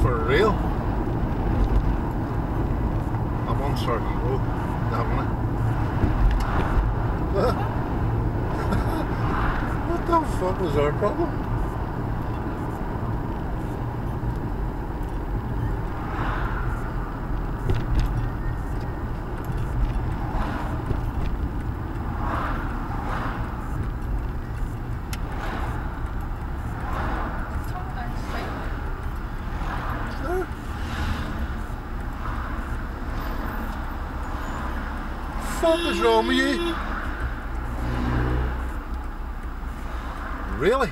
for real. I'm on Hero, haven't I? what the fuck was our problem? Is wrong with you? Really?